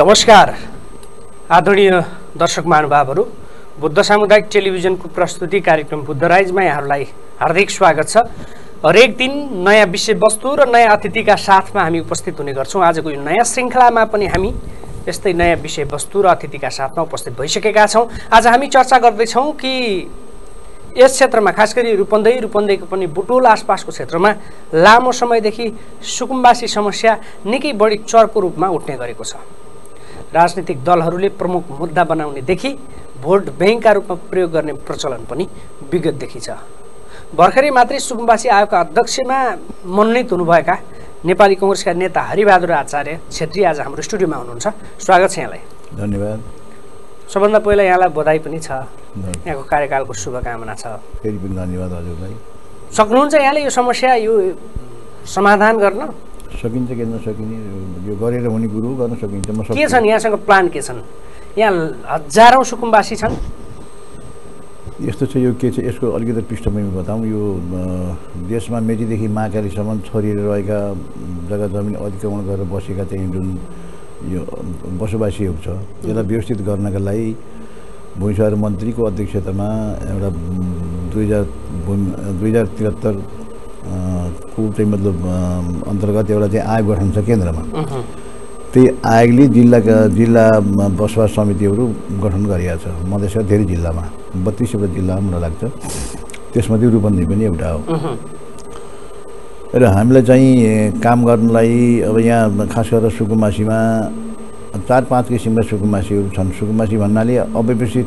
नमस्कार। आदरणीय दर्शक महानुभावहरू बुद्ध सामुदायिक टेलिभिजनको प्रस्तुति कार्यक्रम बुद्ध राइजमा यहाँहरूलाई हार्दिक स्वागत छ। हरेक दिन नयाँ विषयवस्तु र नयाँ अतिथिका साथमा हामी उपस्थित हुने गर्छौँ। आजको यो नयाँ श्रृङ्खलामा पनि हामी यस्तै नयाँ विषयवस्तु र अतिथिका साथमा उपस्थित भइसकेका छौँ। आज हामी चर्चा गर्दैछौँ कि यस क्षेत्रमा खास गरी रूपन्देही रूपन्देहीको पनि बुटोल आसपासको क्षेत्रमा लामो समयदेखि सुकुम्बासी समस्या निकै बढी चर्को रूपमा उठ्ने गरेको छ। राजनीतिक दलहरूले प्रमुख मुद्दा बनाउनेदेखि भोट ब्याङ्कका रूपमा प्रयोग गर्ने प्रचलन पनि विगतदेखि छ भर्खरै मात्रै सुकुम्बासी आयोगका अध्यक्षमा मनोनित हुनुभएका नेपाली कङ्ग्रेसका नेता हरिबहादुर आचार्य छेत्री आज हाम्रो स्टुडियोमा हुनुहुन्छ। स्वागत छ यहाँलाई। धन्यवाद। सबभन्दा पहिला यहाँलाई बधाई पनि छ। यहाँको कार्यकालको शुभकामना छ। फेरि पनि धन्यवाद हजुरलाई। सक्नुहुन्छ यहाँले यो समस्या यो समाधान गर्न? सकिन्छ कि नसकिने यो गरेर हुने कुरो गर्न सकिन्छ म के छन् यहाँसँग प्लान के छन्? यहाँ हजारौँ सुकुम्बासी छन्। यस्तो छ यो के छ यसको अलिकति पृष्ठभूमि बताउँ। यो देशमा मेचीदेखि महाकालीसम्म छरिएर रहेका जग्गा जमिन अतिक्रमण गरेर बसेका चाहिँ जुन यो बसोबासीहरू छ यसलाई व्यवस्थित गर्नका लागि भूमिसहार मन्त्रीको अध्यक्षतामा एउटा दुई हजार भूमि दुई हजार त्रिहत्तर को चाहिँ मतलब अन्तर्गत एउटा चाहिँ आयोग गठन छ केन्द्रमा। त्यही आयोगले जिल्लाका जिल्लामा बसोबास समितिहरू गठन गरिएको छ। मधेसका धेरै जिल्लामा बत्तिसवटा जिल्लामा मलाई लाग्छ। त्यसमध्ये रूपन्देही पनि एउटा हो। र हामीलाई चाहिँ काम गर्नलाई अब यहाँ खास गरेर सुकुमासीमा चार पाँच किसिमका सुकुमासीहरू छन्। सुकुमासी भन्नाले अव्यवस्थित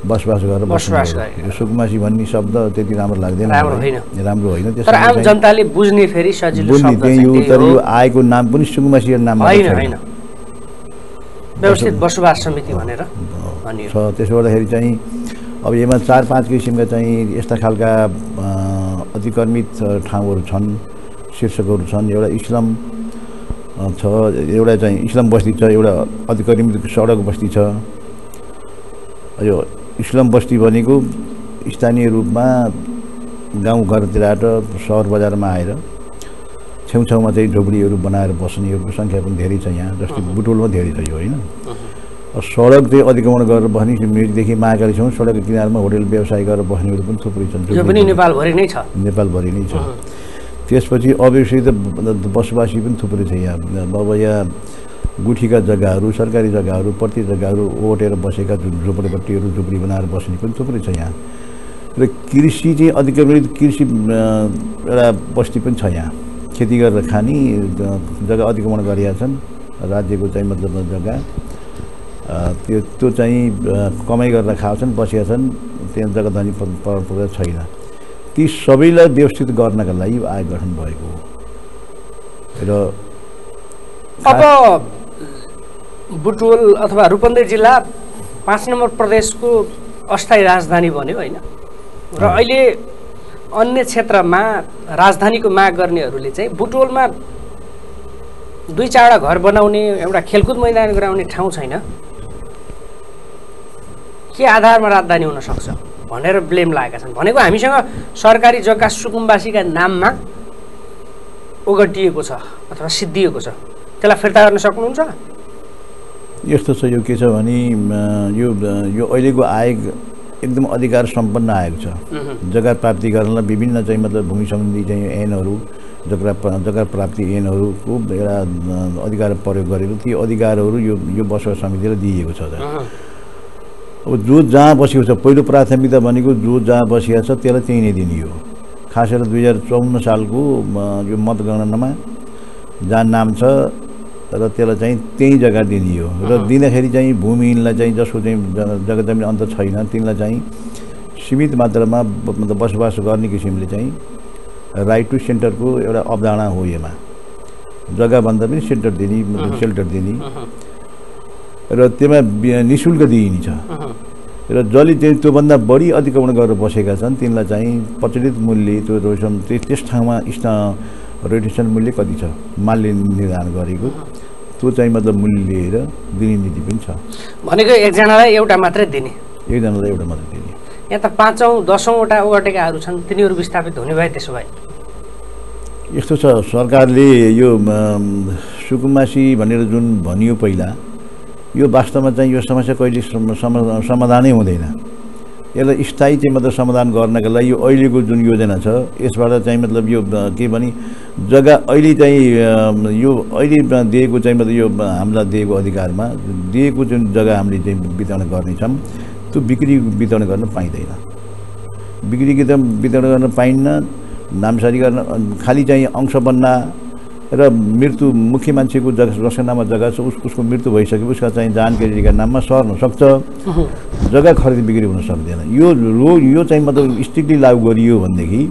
बसोबास गरेर बसोबास। यो सुकुमासी भन्ने शब्द त्यति राम्रो लाग्दैन। राम्रो। होइन। राम्रो होइन। तर आम जनताले बुझ्ने फेरि सजिलो बुझ्ने त्यही हो। तर। यो आएको नाम पनि सुकुमासी नाम होइन होइन। व्यवस्थित बसोबास समिति भनेर छ। त्यसो गर्दाखेरि चाहिँ अब यसमा चार पाँच किसिमका चाहिँ यस्ता खालका अतिक्रमित ठाउँहरू छन् शीर्षकहरू छन्। एउटा इस्लाम छ। एउटा चाहिँ इस्लाम बस्ती छ। एउटा अतिक्रमित सडक बस्ती छ। यो इस्लाम बस्ती भनेको स्थानीय रूपमा गाउँ घरतिरबाट सहर बजारमा आएर छेउछाउमा चाहिँ झोपडीहरू बनाएर बस्नेहरूको सङ्ख्या पनि धेरै छ यहाँ जस्तै बुटोलमा धेरै छ यो होइन? सडक चाहिँ अतिक्रमण गरेर बस्ने मिरिकदेखि महाकालीसम्म सडकको किनारमा होटेल व्यवसाय गरेर बस्नेहरू पनि थुप्रै छन्। नेपालभरि नै छ। नेपालभरि नै छ। त्यसपछि अवश्य त ब- बसोबासी पनि थुप्रै छ यहाँ। अब यहाँ गुठीका जग्गाहरू सरकारी जग्गाहरू प्रति जग्गाहरू ओटेर बसेका जुन झोपडपट्टिहरू झुपडी बनाएर बस्ने पनि थुप्रै छ यहाँ। र कृषि चाहिँ अतिक्रमित कृषि एउटा बस्ती पनि छ यहाँ। खेती गरेर खाने जग्गा अतिक्रमण गरिएका छन्। राज्यको चाहिँ मतलब जग्गा। त्यो त्यो चाहिँ कमाइ गरेर खाएको छन् बसेका छन्। त्यहाँ जग्गा धनी परम्परा छैन। ती सबैलाई व्यवस्थित गर्नका लागि आयोग गठन भएको हो। र अब बुटवल अथवा रूपन्देही जिल्ला पाँच नम्बर प्रदेशको अस्थायी राजधानी बन्यो होइन। र अहिले अन्य क्षेत्रमा राजधानीको माग गर्नेहरूले चाहिँ बुटवलमा दुई चारवटा घर बनाउने एउटा खेलकुद मैदान गराउने ठाउँ छैन। के आधारमा राजधानी हुनसक्छ भनेर ब्लेम लागेका छन्। भनेको हामीसँग सरकारी जग्गा सुकुम्बासीका नाममा ओगटिएको छ अथवा सिद्धिएको छ। त्यसलाई फिर्ता गर्न सक्नुहुन्छ? यस्तो छ यो के छ भने यो यो अहिलेको आयोग एकदम अधिकार सम्पन्न आयोग छ। जग्गा प्राप्ति गर्नलाई विभिन्न चाहिँ मतलब भूमि सम्बन्धी चाहिँ ऐनहरू जग्गा जग्गा प्राप्ति ऐनहरूको एउटा अधिकार प्रयोग गरेर ती अधिकारहरू यो यो बसोबास समितिलाई दिइएको छ। अब जो जहाँ बसेको छ पहिलो प्राथमिकता भनेको जो जहाँ बसिएको छ त्यसलाई त्यही नै दिने हो। खास गरेर दुई हजार चौन्न सालको यो मतगणनामा जहाँ नाम छ र त्यसलाई चाहिँ त्यही जग्गा दिने हो र दिँदाखेरि चाहिँ भूमिहीनलाई चाहिँ जसको चाहिँ जग्गा जमिन अन्त छैन तिनलाई चाहिँ सीमित मात्रामा मतलब बसोबास गर्ने किसिमले चाहिँ राइट टु सेन्टरको एउटा अवधारणा हो यसमा। जग्गाभन्दा पनि सेन्टर दिने मतलब सेल्टर दिने। र त्यसमा निशुल्क दिइने छ। र जसले चाहिँ त्योभन्दा बढी अतिक्रमण गरेर बसेका छन् तिनलाई चाहिँ प्रचलित मूल्य त्यो रोसन त्यस ठाउँमा स्थ रोटेसन मूल्य कति छ? मालले निर्धारण गरेको। त्यो चाहिँ मतलब मूल्य लिएर दिने नीति पनि छ। भनेको एकजनालाई एउटा मात्रै दिने। एकजनालाई एउटा मात्रै दिने। यहाँ त पाँचौँ दसौँवटा ओगटेकाहरू छन् तिनीहरू विस्थापित हुने भए त्यसो भए। यस्तो छ सरकारले यो अम, सुकुम्बासी भनेर जुन भनियो पहिला यो वास्तवमा चाहिँ यो समस्या कहिले सम- सम- समाधानै हुँदैन। यसलाई स्थायी चाहिँ मतलब समाधान गर्नका लागि यो अहिलेको जुन योजना छ यसबाट चाहिँ मतलब यो के भने जग्गा अहिले चाहिँ यो अहिले दिएको चाहिँ मतलब यो हामीलाई दिएको अधिकारमा दिएको जुन जग्गा हामीले चाहिँ वितरण गर्नेछौँ त्यो बिक्री वितरण गर्न पाइँदैन। बिक्री वितरण गर्न पाइन्न नामसारी गर्न खालि चाहिँ अंश बन्ना र मृत्यु मुख्य मान्छेको जग्गा जसको नाममा जग्गा छ उस उसको मृत्यु भइसकेपछि उसका चाहिँ जानकारीका नाममा सर्न सक्छ। जग्गा खरिद बिक्री हुन सक्दैन। यो रो यो चाहिँ मतलब स्ट्रिक्टली लागु गरियो भनेदेखि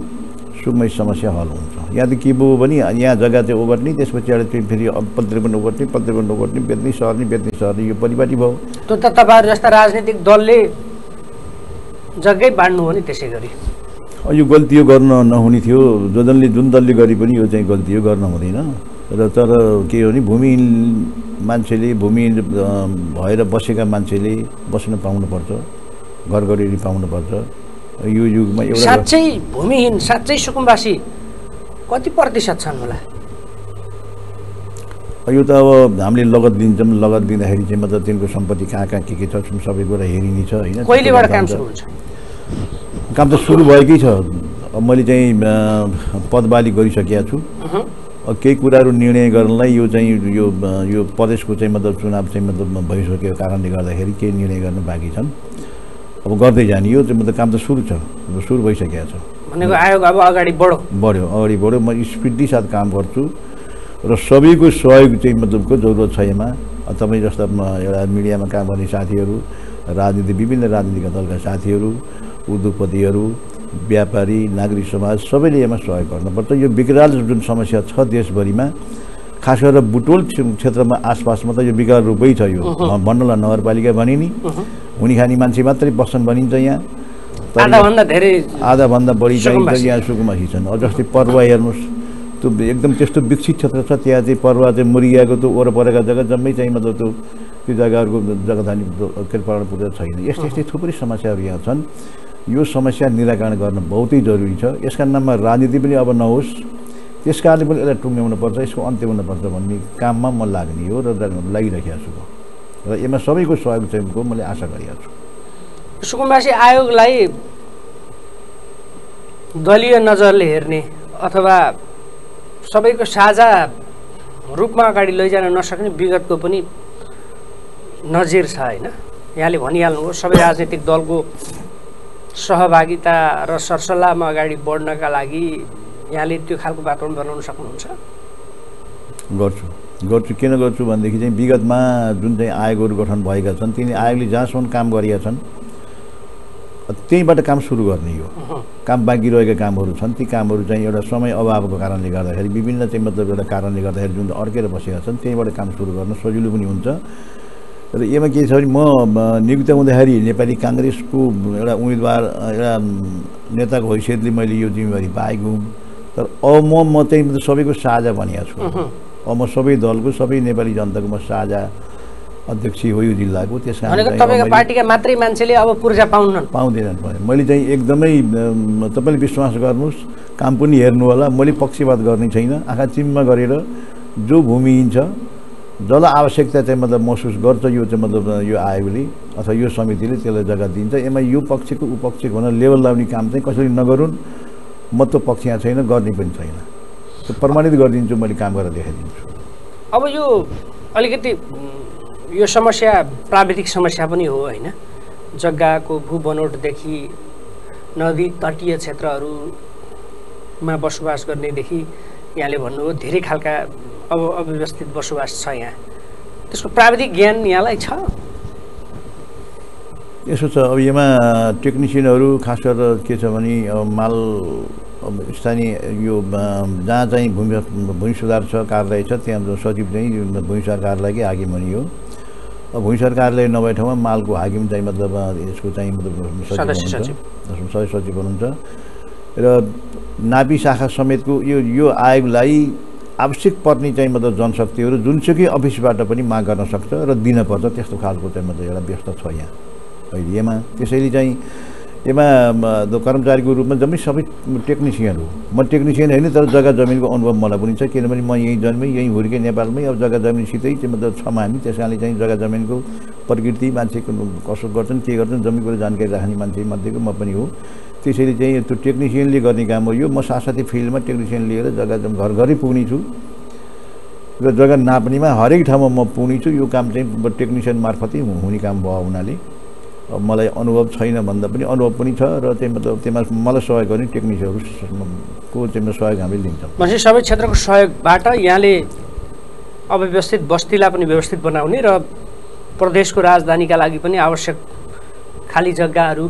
सुक्मै समस्या हल हुन्छ। यहाँ त के भयो भने यहाँ जग्गा चाहिँ ओगट्ने त्यसपछि एउटा चाहिँ फेरि पत्रिपन ओगट्ने पत्रिपन ओगट्ने बेच्ने सर्ने बेच्ने सर्ने यो परिपाटी भयो। त तपाईँहरू जस्ता राजनीतिक दलले जग्गै बाँड्नु हो नि त्यसै गरी। यो गल्ती यो गर्न नहुने थियो। जो जसले जुन दलले गरे पनि यो चाहिँ गल्ती यो गर्न हुँदैन। र तर के हो भने भूमिहीन मान्छेले भूमिहीन अ, भएर बसेका मान्छेले बस्न पाउनुपर्छ घर गरेरी पाउनुपर्छ। यो युगमा एउटा साँच्चै भूमिहीन साँच्चै सुकुम्बासी कति प्रतिशत छन् होला? यो त अब हामीले लगत दिन्छौँ। लगत दिँदाखेरि चाहिँ मतलब तिनको सम्पत्ति कहाँ कहाँ के के छ सबै कुरा हेरिने छ होइन? काम त सुरु भएकै छ। अब मैले चाहिँ पदबाली गरिसकेका छु। केही कुराहरू निर्णय गर्नलाई यो चाहिँ यो यो प्रदेशको चाहिँ मतलब चुनाव चाहिँ मतलब भइसकेको कारणले गर्दाखेरि केही निर्णय गर्न बाँकी छन्। अब गर्दै जाने यो चाहिँ मतलब काम त सुरु छ। सुरु भइसकेको छ। भनेको आयोग अब अगाडि बढो बढ्यो अगाडि बढ्यो। म स्पिडली साथ काम गर्छु र सबैको सहयोग चाहिँ मतलबको जरुरत छ यसमा? अब तपाईँ जस्ता एउटा मिडियामा काम गर्ने साथीहरू राजनीति विभिन्न राजनीतिक दलका साथीहरू उद्योगपतिहरू व्यापारी नागरिक समाज सबैले यसमा सहयोग गर्नुपर्छ। यो विकराल जुन समस्या छ देशभरिमा खास गरेर बुटोल क्षे- क्षेत्रमा आसपासमा त यो विकराल रूपै छ यो। भन्नलाई नगरपालिका भनिने। हुने खाने मान्छे मात्रै बस्छन् भनिन्छ यहाँ। आधाभन्दा धेरै आधाभन्दा बढी चाहिँ सुकुम्बासी। यहाँ सुकुमासी छन्। जस्तै पर्वा हेर्नुहोस् त्यो एकदम त्यस्तो विकसित क्षेत्र छ। त्यहाँ चाहिँ पर्वा चाहिँ मुरियाको त्यो वरपरका जग्गा जम्मै चाहिँ मतलब त्यो त्यो जग्गाहरूको जग्गाधानी के अरे पालन पूजा छैन। यस्तै यस्तै थुप्रै समस्याहरू यहाँ छन्। यो समस्या निराकरण गर्न बहुतै जरुरी छ। यसका नाममा राजनीति पनि अब नहोस्। त्यस कारणले पनि यसलाई टुङ्ग्याउनुपर्छ यसको अन्त्य हुनुपर्छ भन्ने काममा म लाग्ने हो र लागिरहेको छु। र यसमा सबैको सहयोग चाहिँ को मैले आशा गरिरहेको छु। सुकुम्बासी आयोगलाई दलीय नजरले हेर्ने अथवा सबैको साझा रूपमा अगाडि लैजान नसक्ने विगतको पनि नजिर छ होइन। यहाँले भनिहाल्नुभयो सबै राजनीतिक दलको सहभागिता र सरसल्लाहमा अगाडि बढ्नका लागि यहाँले त्यो खालको वातावरण बनाउन सक्नुहुन्छ? गर्छु। गर्छु। किन गर्छु भनेदेखि चाहिँ विगतमा जुन चाहिँ आयोगहरू गठन भएका छन् तिनी आयोगले जहाँसम्म काम गरेका छन् त्यहीँबाट काम सुरु गर्ने हो। काम बाँकी रहेका कामहरू छन्। ती कामहरू चाहिँ एउटा समय अभावको कारणले गर्दाखेरि विभिन्न चाहिँ मतलब एउटा कारणले गर्दाखेरि जुन अड्केर बसेका छन् त्यहीँबाट काम सुरु गर्न सजिलो पनि हुन्छ। र यसमा के छ भने म नियुक्त हुँदाखेरि नेपाली काङ्ग्रेसको एउटा उम्मेदवार एउटा नेताको हैसियतले मैले यो जिम्मेवारी पाएको हुँ तर अब म म चाहिँ मतलब सबैको साझा भनिएको छु अब म सबै दलको सबै नेपाली जनताको म साझा अध्यक्ष हो यो जिल्लाको त्यस कारण भनेको पार्टीका मात्रै मान्छेले अब पूर्जा पाउँदैनन् भने मैले चाहिँ एकदमै तपाईँले विश्वास गर्नुहोस् काम पनि हेर्नु होला मैले पक्षपात गर्ने छैन आँखा चिम्मा गरेर जो भूमिहीन छ जसलाई आवश्यकता चाहिँ मतलब महसुस गर्छ यो चाहिँ मतलब यो आयोगले अथवा यो समितिले त्यसलाई जग्गा दिन्छ। यसमा यो पक्षको उपक्षको भनेर लेभल लाउने काम चाहिँ कसरी नगरून्। म त पक्ष यहाँ छैन गर्ने पनि छैन। त्यो प्रमाणित गरिदिन्छु मैले काम गरेर देखाइदिन्छु। अब यो अलिकति यो समस्या प्राविधिक समस्या पनि हो होइन? जग्गाको भू बनोटदेखि नदी तटीय क्षेत्रहरूमा बसोबास गर्नेदेखि यहाँले भन्नुभयो धेरै खालका अब अव्यवस्थित बसोबास छ यहाँ। त्यसको प्राविधिक ज्ञान यहाँलाई छ? यसो छ अब यसमा टेक्निसियनहरू खास गरेर के छ भने अब माल अब स्थानीय यो जहाँ चाहिँ भूमि भूमि सुधार छ कार्यालय छ त्यहाँ सचिव चाहिँ भूमि सुधार कार्यालयकै हाकिम हुने हो अब भूमि सुधार कार्यालय नभए ठाउँमा मालको हाकिम चाहिँ मतलब यसको चाहिँ मतलब सचिव सचिव हुनुहुन्छ। र नापी शाखा समेतको यो यो आयोगलाई आवश्यक पर्ने चाहिँ मतलब जनशक्तिहरू जुनसुकै अफिसबाट पनि माग गर्न सक्छ र दिन पर्छ त्यस्तो खालको चाहिँ मतलब एउटा व्यस्त छ यहाँ। अहिले यसमा त्यसैले चाहिँ यसमा कर्मचारीको रूपमा जम्मै सबै टेक्निसियन हो। म टेक्निसियन होइन तर जग्गा जमिनको अनुभव मलाई पनि छ किनभने म यहीँ जन्मेँ यहीँ हुर्केँ नेपालमै। अब जग्गा जमिनसितै चाहिँ मतलब छौँ हामी त्यस कारणले चाहिँ जग्गा जमिनको प्रकृति मान्छेको कसो गर्छन् के गर्छन् जम्मै कुरो जानकारी राख्ने मान्छे मध्येको म पनि हो। त्यसैले चाहिँ त्यो टेक्निसियनले गर्ने काम हो। यो म साथसाथै फिल्डमा टेक्निसियन लिएर जग्गा घर घरै पुग्ने छु। र जग्गा नाप्नेमा हरेक ठाउँमा म पुग्ने छु। यो काम चाहिँ टेक्निसियन मार्फतै हुने काम भयो हुनाले। अब मलाई अनुभव छैन भन्दा पनि अनुभव पनि छ र चाहिँ मतलब त्यसमा मलाई सहयोग गर्ने टेक्निसियनहरूको चाहिँ सहयोग हामीले लिन्छौँ। सबै क्षेत्रको सहयोगबाट यहाँले अव्यवस्थित बस्तीलाई पनि व्यवस्थित बनाउने र प्रदेशको राजधानीका लागि पनि आवश्यक खाली जग्गाहरू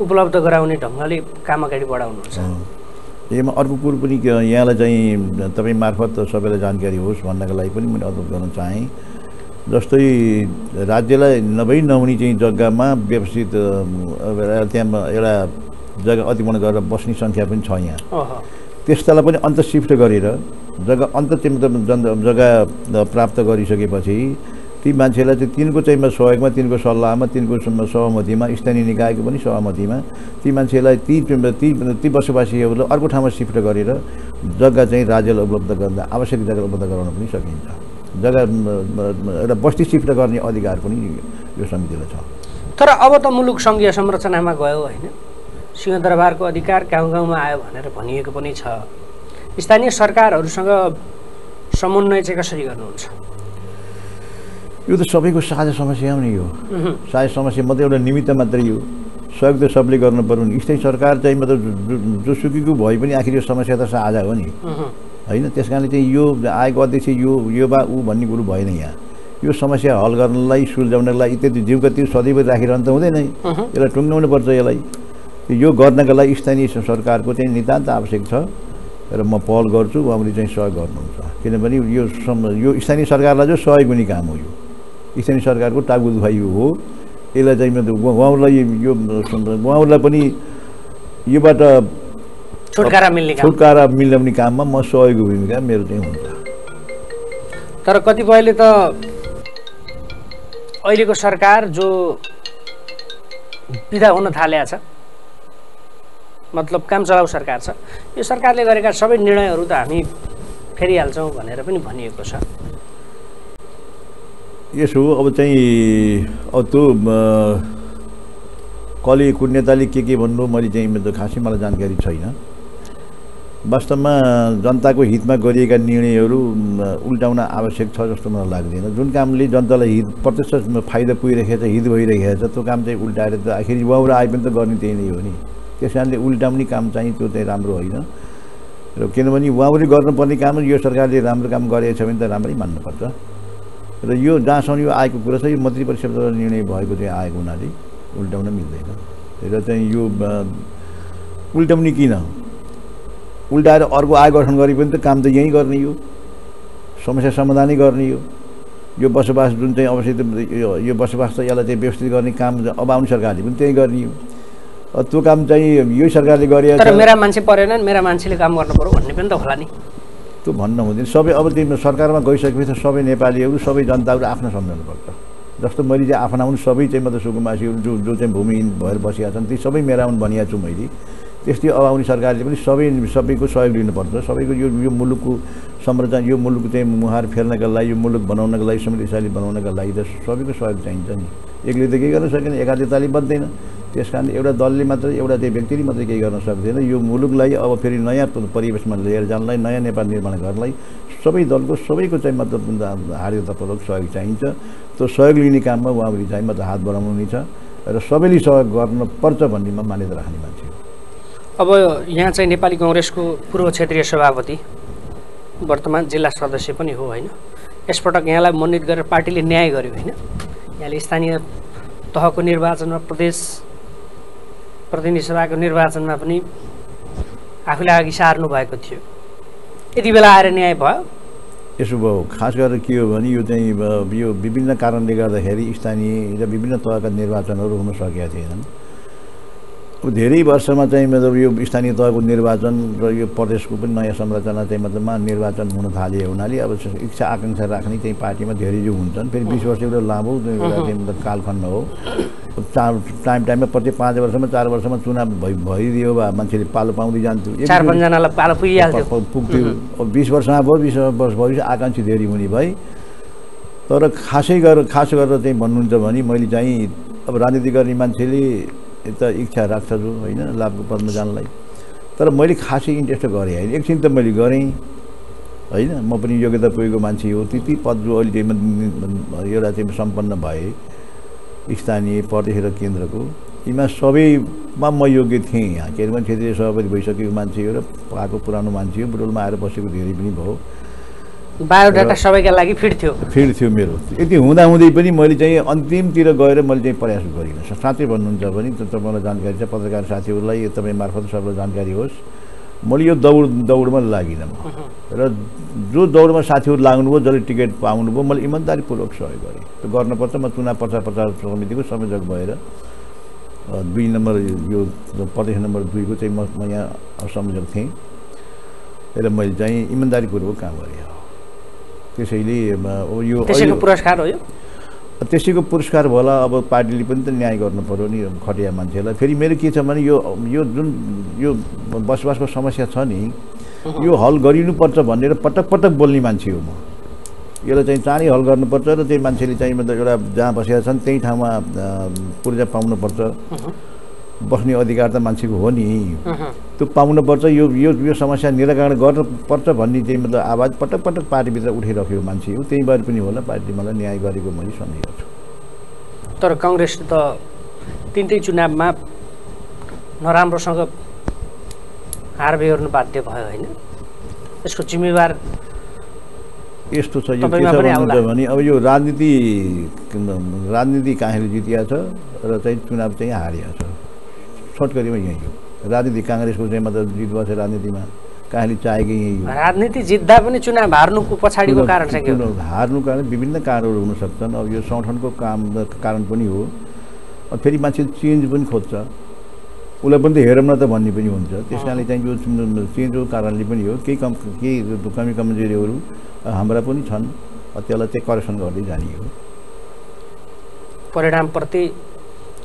उपलब्ध गराउने ढङ्गले काम अगाडि बढाउनुहुन्छ। यसमा अर्को कुरो पनि यहाँलाई चाहिँ तपाईँ मार्फत सबैलाई जानकारी होस् भन्नको लागि पनि मैले अनुरोध गर्न चाहेँ। जस्तै राज्यलाई नभई नहुने चाहिँ जग्गामा व्यवस्थित त्यहाँ एउटा जग्गा अतिक्रमण गरेर बस्ने सङ्ख्या पनि छ यहाँ। त्यस्तालाई पनि अन्त सिफ्ट गरेर जग्गा अन्त जन जग्गा प्राप्त गरिसकेपछि ती मान्छेलाई चाहिँ तिनको चाहिँ सहयोगमा तिनको सल्लाहमा तिनको सहमतिमा स्थानीय निकायको पनि सहमतिमा ती मान्छेलाई ती ती ती बसोबासीहरूलाई अर्को ठाउँमा सिफ्ट गरेर जग्गा चाहिँ राज्यलाई उपलब्ध गर्दा आवश्यक जग्गा उपलब्ध गराउन पनि सकिन्छ। जग्गा एउटा बस्ती सिफ्ट गर्ने अधिकार पनि यो समितिलाई छ। तर अब त मुलुक सङ्घीय संरचनामा गयो होइन। सिंहदरबारको अधिकार गाउँ गाउँमा आयो भनेर भनिएको पनि छ। स्थानीय सरकारहरूसँग समन्वय चाहिँ कसरी गर्नुहुन्छ? यो त सबैको साझा समस्या हो नि यो साझा समस्या मात्रै एउटा निमित्त मात्रै हो। सहयोग त सबले गर्नु पर्यो नि स्थायी सरकार चाहिँ मतलब जो- जोसुकीको भए पनि आखिर यो समस्या त साझा हो नि। होइन त्यस कारणले चाहिँ यो आएको अध्यक्ष यो यो बा ऊ भन्ने कुरो भएन यहाँ। यो समस्या हल गर्नलाई सुल्झाउनलाई इत्यादि जीवका त्यो सदैव राखिरहनु त हुँदैन। यसलाई टुङ्ग्याउनु पर्छ यसलाई। यो गर्नका लागि स्थानीय सरकारको चाहिँ नितान्त आवश्यक छ। र म पहल गर्छु उहाँले चाहिँ सहयोग गर्नुहुन्छ। किनभने यो यो स्थानीय सरकारलाई चाहिँ सहयोग हुने काम हो यो। स्थानीय सरकारको टागु दुखाइ हो। यसलाई चाहिँ उहाँहरूलाई यो उहाँहरूलाई पनि योबाट छुटकारा मिल्ने छुटकारा मिलाउने काममा म सहयोगी भूमिका मेरो चाहिँ हुन्छ। तर कतिपयले त अहिलेको सरकार जो विदा हुन थालेको छ मतलब काम चलाउ सरकार छ यो सरकारले गरेका सबै निर्णयहरू त हामी फेरिहाल्छौँ भनेर पनि भनिएको छ। यसो अब चाहिँ अब त्यो म, कसले कुन नेताले के के भन्नु मैले चाहिँ मतलब खासै मलाई जानकारी छैन। वास्तवमा जनताको हितमा गरिएका निर्णयहरू उल्टाउन आवश्यक छ जस्तो मलाई लाग्दैन। जुन कामले जनतालाई हित प्रत्यक्ष फाइदा पुगिरहेको छ हित भइरहेको छ त्यो काम चाहिँ उल्टाएर त आखिर उहाँबाट आए पनि त गर्ने त्यही नै हो नि। त्यस कारणले उल्टाउने काम चाहिँ त्यो चाहिँ राम्रो होइन। र किनभने उहाँले गर्नुपर्ने काम यो सरकारले राम्रो काम गरेको छ भने त राम्रै मान्नुपर्छ। र यो जहाँसम्म यो आएको कुरा छ यो मन्त्री परिषदबाट निर्णय भएको चाहिँ आएको हुनाले उल्टाउन मिल्दैन। र चाहिँ यो उल्टाउने किन? उल्टाएर अर्को आयोग गठन गरे पनि त काम त यहीँ गर्ने हो। समस्या समाधानै गर्ने हो। यो बसोबास जुन चाहिँ अवश्य त यो बसोबास त यसलाई चाहिँ व्यवस्थित गर्ने काम अब आउने सरकारले पनि त्यही गर्ने हो। त्यो काम चाहिँ यही सरकारले गरेको तर मेरा मान्छे परेनन् मेरा मान्छेले काम गर्नु पऱ्यो भन्ने पनि त होला नि। त्यो भन्न हुँदैन। सबै अब त्यो सरकारमा गइसकेपछि सबै नेपालीहरू सबै जनताहरू आफ्नो सम्झाउनुपर्छ जस्तो मैले चाहिँ आफ्ना हुन् सबै चाहिँ मतलब सुकुम्बासीहरू जो जो चाहिँ भूमिहीन भएर बसिया छन् ती सबै मेरा हुन् भनिएको छु मैले। त्यस्तै अब आउने सरकारले पनि सबै सबैको सहयोग लिनुपर्छ। सबैको यो यो मुलुकको संरचना यो मुलुक चाहिँ मुहार फेर्नका लागि यो मुलुक बनाउनका लागि समृद्धशाली बनाउनका लागि त सबैको सहयोग चाहिन्छ नि। एक्लै त केही गर्न सकेन एकाधिकताले बन्दैन त्यस कारण एउटा दलले मात्र एउटा चाहिँ व्यक्तिले मात्रै केही गर्न सक्दैन। यो मुलुकलाई अब फेरि नयाँ परिवेशमा लिएर जानलाई नयाँ नेपाल निर्माण गर्नलाई सबै दलको सबैको चाहिँ मतलब हार्यतापूर्वक सहयोग चाहिन्छ। त्यो सहयोग लिने काममा उहाँले चाहिँ मतलब हात बढाउनु हुनेछ र सबैले सहयोग गर्नुपर्छ भन्नेमा मान्यता राख्ने मान्छे अब यहाँ चाहिँ नेपाली कङ्ग्रेसको पूर्व क्षेत्रीय सभापति वर्तमान जिल्ला सदस्य पनि हो होइन। यसपटक यहाँलाई मनोनित गरेर पार्टीले न्याय गर्यो होइन। यहाँले स्थानीय तहको निर्वाचनमा प्रदेश प्रतिनिधि सभाको निर्वाचनमा पनि आफूले अघि सार्नु भएको थियो। यति बेला आएर न्याय भयो। यसो भयो। खास गरेर के हो भने यो चाहिँ यो विभिन्न कारणले गर्दाखेरि स्थानीय र विभिन्न तहका निर्वाचनहरू हुन सकेका थिएनन्। धेरै वर्षमा चाहिँ मतलब यो स्थानीय तहको निर्वाचन र यो प्रदेशको पनि नयाँ संरचना चाहिँ मतलबमा निर्वाचन हुन थाले हुनाले अब इच्छा आकाङ्क्षा राख्ने चाहिँ पार्टीमा धेरै जो हुन्छन्। फेरि बिस वर्ष एउटा लामो मतलब कालखण्ड हो। चार टाइम टाइममा प्रत्येक पाँच वर्षमा चार वर्षमा चुनाव भइ भइदियो भए मान्छेले पालो पाउँदै जान्थ्यो। पुग्थ्यो। अब बिस वर्षमा भयो बिस वर्ष भएपछि आकाङ्क्षी धेरै हुने भए। तर खासै गरेर खास गरेर चाहिँ भन्नुहुन्छ भने मैले चाहिँ अब राजनीति गर्ने मान्छेले यता इच्छा राख्छ जो होइन लाभको पदमा जानलाई। तर मैले खासै इन्ट्रेस्ट गरेँ होइन। एकछिन त मैले गरेँ होइन? म पनि योग्यता पुगेको मान्छे हो। त्यति पद जो अहिले एउटा चाहिँ सम्पन्न भए स्थानीय प्रदेश र केन्द्रको यीमा सबैमा म योग्य थिएँ यहाँ। के क्षेत्रीय सभापति भइसकेको मान्छे हो र पाएको पुरानो मान्छे हो। बुटोलमा आएर बसेको धेरै पनि भयो। बायोडाटा सबैका लागि फिट थियो। फिल्ड थियो मेरो। यति हुँदाहुँदै पनि मैले चाहिँ अन्तिमतिर गएर मैले चाहिँ प्रयास गरिनँ। साँच्चै भन्नुहुन्छ भने त तपाईँलाई जानकारी छ पत्रकार साथीहरूलाई यो तपाईँ मार्फत सबैलाई जानकारी होस्। मैले यो दौड दौडमा लागिनँ म। र जो दौडमा साथीहरू लाग्नुभयो जसले टिकट पाउनुभयो मैले इमान्दारीपूर्वक सहयोग गरेँ। त्यो गर्नुपर्छ म चुनाव प्रचार प्रचार समितिको संयोजक भएर दुई नम्बर यो प्रदेश नम्बर दुईको चाहिँ म म यहाँ संयोजक थिएँ। र मैले चाहिँ इमान्दारीपूर्वक काम गरेँ। त्यसैले यो त्यसैको पुरस्कार हो यो? त्यसैको पुरस्कार होला अब पार्टीले पनि त न्याय गर्नु पऱ्यो नि खटिया मान्छेलाई। फेरि मेरो के छ भने यो यो जुन यो बसोबासको समस्या छ नि यो हल गरिनुपर्छ भनेर पटक पटक बोल्ने मान्छे हो म। यसलाई चाहिँ चाँडै हल गर्नुपर्छ र त्यही मान्छेले चाहिँ मतलब एउटा जहाँ बसेका छन् त्यही ठाउँमा पूर्जा पाउनुपर्छ। बस्ने अधिकार त मान्छेको हो नि। त्यो पाउनुपर्छ यो यो यो समस्या निराकरण गर्नुपर्छ भन्ने चाहिँ मतलब आवाज पटक पटक पार्टीभित्र उठाइराखेको मान्छे। हो त्यही भएर पनि होला पार्टीले मलाई न्याय गरेको मैले सम्झेको छु। तर कङ्ग्रेसले त तिनटै चुनावमा नराम्रोसँग हार बेहोर्नु बाध्य भयो होइन? यसको जिम्मेवार यस्तो छ यो के छ भन्नुहुन्छ। भने अब यो राजनीति राजनीति काहीँले जितिया छ र चाहिँ चुनाव चाहिँ हारिया छ। छोटकरीमा यही हो राजनीति काङ्ग्रेसको चाहिँ मतलब जित बस्यो राजनीतिमा। काहीँले चाहेकै यही हो राजनीति जित्दा पनि चुनाव हार्नुको पछाडिको कारण चाहिँ के हार्नु कारण विभिन्न कारणहरू हुन सक्छन्। अब यो संगठनको काम कारण पनि हो। फेरि मान्छे चेन्ज पनि खोज्छ। उसलाई पनि त हेरौँ न त भन्ने पनि हुन्छ। त्यस कारणले चाहिँ यो चुन- चेन्जको कारणले पनि हो। केही कम केही कमी कमजोरीहरू हाम्रा पनि छन्। त्यसलाई चाहिँ करेक्सन गर्दै जाने हो। परिणामप्रति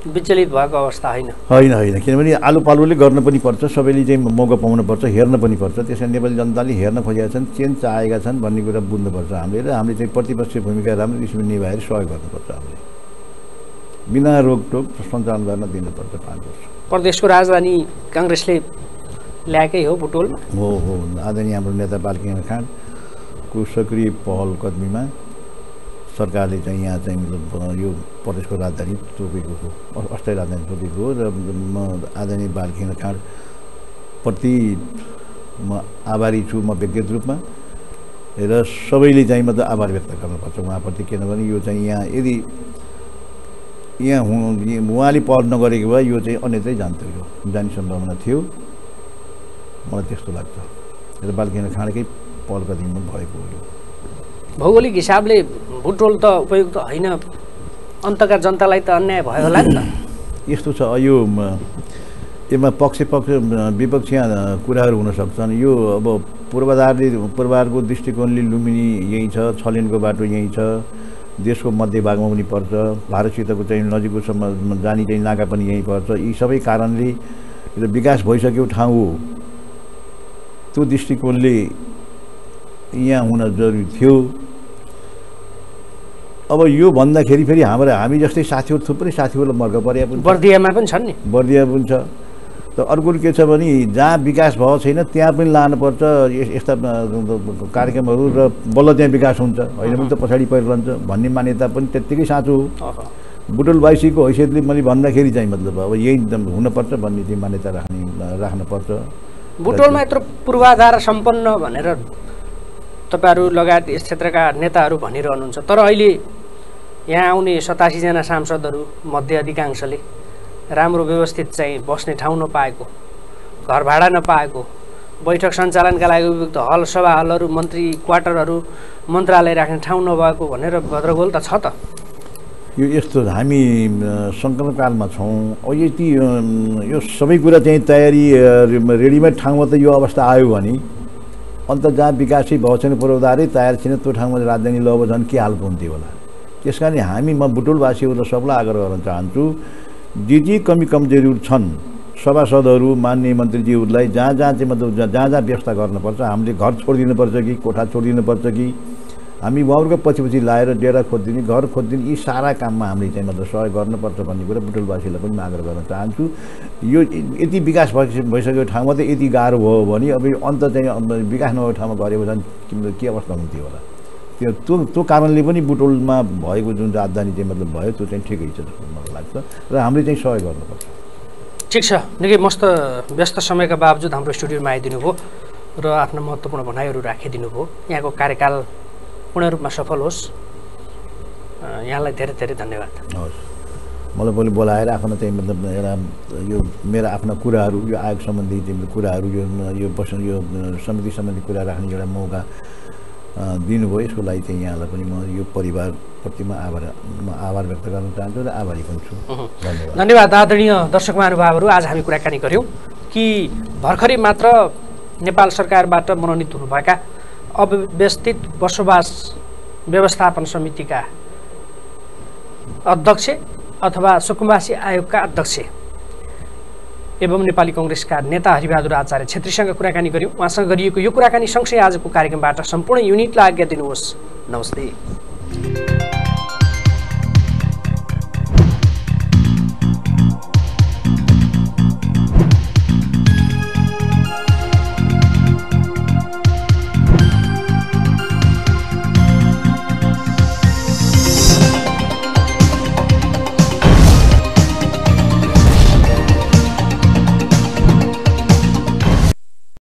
विचलित भएको अवस्था होइन। होइन होइन। किनभने आलु पालुले गर्न पनि पर्छ सबैले चाहिँ मौका पाउनुपर्छ हेर्न पनि पर्छ। त्यस कारण नेपाली जनताले हेर्न खोजेका छन् चेन्ज चाहेका छन् भन्ने कुरा बुझ्नुपर्छ हामीले र हामीले चाहिँ प्रतिपक्षी भूमिका राम्रो किसिमले निभाएर सहयोग गर्नुपर्छ हामीले। बिना रोकटोक सञ्चालन गर्न दिनुपर्छ पाँच वर्ष। प्रदेशको राजधानी काङ्ग्रेसले ल्याएकै हो बुटोलमा हो हो। आदरणीय हाम्रो नेता बालकृष्ण खाँडको सक्रिय पहल कदमीमा सरकारले चाहिँ यहाँ चाहिँ मतलब यो प्रदेशको राजधानी तोकेको हो। अस्थायी राजधानी तोकेको हो। र म आदरणीय बालकृष्ण खाँड प्रति म आभारी छु म व्यक्तिगत रूपमा। र सबैले चाहिँ मतलब आभार व्यक्त गर्नुपर्छ उहाँप्रति। किनभने यो चाहिँ यहाँ यदि यहाँ उहाँले पहल नगरेको भए यो चाहिँ अन्यत्रै जान्थ्यो। यो जाने सम्भावना थियो। मलाई त्यस्तो लाग्छ। र बालकृष्ण खाँडकै पहल कदमीमा भएको हो यो भौगोलिक हिसाबले बुटोल त उपयुक्त होइन। अन्तका जनतालाई त अन्याय भयो होला नि त। यस्तो छ यो यसमा पक्ष पक्ष विपक्षीय कुराहरू हुन सक्छन् यो अब पूर्वाधारले पूर्वाधारको दृष्टिकोणले लुम्बिनी यहीँ छ छलेनको बाटो यहीँ छ देशको मध्यभागमा पनि पर्छ भारतसितको चाहिँ नजिकको सम्म जाने चाहिँ नाका पनि यहीँ पर्छ। यी सबै कारणले यो विकास भइसकेको ठाउँ हो। त्यो दृष्टिकोणले यहाँ हुन जरुरी थियो। अब यो भन्दाखेरि फेरि हाम्रो हामी जस्तै साथीहरू थुप्रै साथीहरूलाई मर्का परेका पनि। बर्दियामा पनि छन् नि। बर्दिया पनि छ। त अर्को के छ भने जहाँ विकास भएको छैन त्यहाँ पनि लानुपर्छ यस- यस्ता कार्यक्रमहरू र बल्ल त्यहाँ विकास हुन्छ। होइन भने त पछाडि परिरहन्छ भन्ने मान्यता पनि त्यत्तिकै साँचो हो। बुटोलवासीको हैसियतले मैले भन्दाखेरि चाहिँ मतलब अब यही हुनुपर्छ भन्ने चाहिँ मान्यता राख्ने राख्नुपर्छ। बुटोलमा यत्रो पूर्वाधार सम्पन्न भनेर तपाईँहरू लगायत यस क्षेत्रका नेताहरू भनिरहनुहुन्छ। तर अहिले यहाँ आउने सतासीजना सांसदहरू मध्ये अधिकांशले राम्रो व्यवस्थित चाहिँ बस्ने ठाउँ नपाएको घर भाडा नपाएको बैठक सञ्चालनका लागि उपयुक्त हल सभा हलहरू मन्त्री क्वार्टरहरू मन्त्रालय राख्ने ठाउँ नभएको भनेर भद्रगोल त छ त। यो यस्तो हामी अ, सङ्कटकालमा छौँ। यति यो सबै कुरा चाहिँ तयारी रेडिमेड ठाउँमा त यो अवस्था आयो भने अन्त जहाँ विकासै भएको छैन पूर्वाधारै तयार छैन त्यो ठाउँमा राजधानी लग झन् के हालको हुन्थ्यो होला। त्यस कारण हामी म बुटोलवासीहरूलाई सबलाई आग्रह गर्न चाहन्छु जे जे कमी कमजोरीहरू छन् सभासदहरू मान्य मन्त्रीज्यूहरूलाई जहाँ जहाँ चाहिँ मतलब जहाँ जहाँ व्यवस्था गर्नुपर्छ हामीले घर छोडिदिनुपर्छ कि कोठा छोडिदिनुपर्छ कि हामी उहाँहरूको पछि पछि लाएर डेरा खोजिदिने घर खोजिदिने यी सारा काममा हामीले चाहिँ मतलब सहयोग गर्नुपर्छ भन्ने कुरा बुटोलवासीलाई पनि आग्रह गर्न चाहन्छु। यो यति विकास भइसके भइसकेको ठाउँमा त यति गाह्रो भयो भने अब यो अन्त चाहिँ विकास नभएको ठाउँमा गऱ्यो भने के अवस्था हुन्थ्यो होला? त्यो त्यो त्यो कारणले पनि बुटोलमा भएको जुन राजधानी चाहिँ मतलब भयो त्यो चाहिँ ठिकै छ जस्तो मलाई लाग्छ र हामीले चाहिँ सहयोग गर्नुपर्छ। ठिक छ। निकै मस्त व्यस्त समयका बावजुद हाम्रो स्टुडियोमा आइदिनु भयो र आफ्ना महत्त्वपूर्ण भनाइहरू राखिदिनु भयो यहाँको कार्यकाल पूर्ण रूपमा सफल होस्। यहाँलाई धेरै धेरै धन्यवाद। हवस्। मलाई भोलि बोलाएर आफ्नो चाहिँ मतलब एउटा यो मेरा आफ्ना कुराहरू यो आयोग सम्बन्धी कुराहरू यो यो बस यो समिति सम्बन्धी कुरा राख्ने एउटा मौका दिनुभयो। यसको लागि चाहिँ यहाँलाई पनि म यो परिवारप्रति म आभार म आभार व्यक्त गर्न चाहन्छु र आभारी पनि छु। धन्यवाद। धन्यवाद आदरणीय दर्शक महानुभावहरू। आज हामी कुराकानी गऱ्यौँ कि भर्खरै मात्र नेपाल सरकारबाट मनोनित हुनुभएका अव्यवस्थित बसोबास व्यवस्थापन समितिका अध्यक्ष अथवा सुकुम्बासी आयोगका अध्यक्ष एवं नेपाली कङ्ग्रेसका नेता हरिबहादुर आचार्य छेत्रीसँग कुराकानी गऱ्यौँ। उहाँसँग गरिएको यो कुराकानी सँगसँगै आजको कार्यक्रमबाट सम्पूर्ण युनिटलाई आज्ञा दिनुहोस्। नमस्ते।